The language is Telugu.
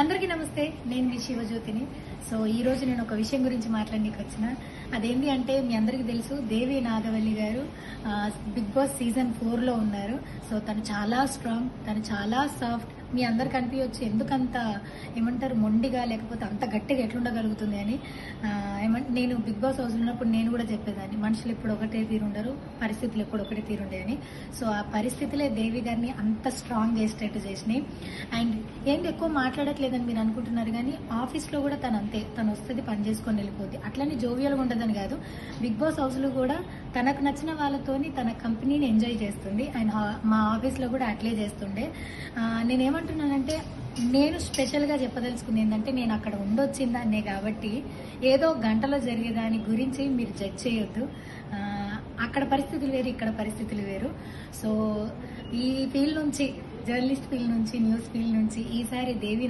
అందరికీ నమస్తే నేను మీ శివజ్యోతిని. సో ఈ రోజు నేను ఒక విషయం గురించి మాట్లాడడానికి వచ్చిన. అదేంటి అంటే మీ అందరికీ తెలుసు దేవి నాగవల్లి గారు బిగ్ బాస్ సీజన్ ఫోర్లో ఉన్నారు. సో తను చాలా స్ట్రాంగ్ తను చాలా సాఫ్ట్ మీ అందరు కనిపించవచ్చు ఎందుకంత ఏమంటారు మొండిగా లేకపోతే అంత గట్టిగా ఎట్లుండగలుగుతుంది అని. ఏమంటే నేను బిగ్ బాస్ హౌస్ ఉన్నప్పుడు నేను కూడా చెప్పేదాన్ని. మనుషులు ఎప్పుడు ఒకటే తీరుండరు పరిస్థితులు ఎప్పుడు ఒకటే తీరుండే అని. సో ఆ పరిస్థితులే దేవి గారిని అంత స్ట్రాంగ్ చేసేటట్టు చేసినాయి. అండ్ ఏంటి ఎక్కువ మాట్లాడట్లేదని మీరు అనుకుంటున్నారు కానీ ఆఫీస్లో కూడా తను అంతే. తను వస్తుంది పని చేసుకొని వెళ్ళిపోద్ది. అట్లనే జోవియల్గా ఉండదని కాదు. బిగ్ బాస్ హౌస్లో కూడా తనకు నచ్చిన వాళ్ళతోని తన కంపెనీని ఎంజాయ్ చేస్తుంది. అండ్ మా ఆఫీస్లో కూడా అట్లే చేస్తుండే. నేనేమో ఏమంటున్నానంటే నేను స్పెషల్గా చెప్పదలుచుకుంది ఏంటంటే నేను అక్కడ ఉండొచ్చిందాన్నే కాబట్టి ఏదో గంటలో జరిగే దాని గురించి మీరు జడ్జ్ చేయొద్దు. అక్కడ పరిస్థితులు వేరు ఇక్కడ పరిస్థితులు వేరు. సో ఈ ఫీల్డ్ నుంచి జర్నలిస్ట్ ఫీల్డ్ నుంచి న్యూస్ ఫీల్డ్ నుంచి ఈసారి దేవి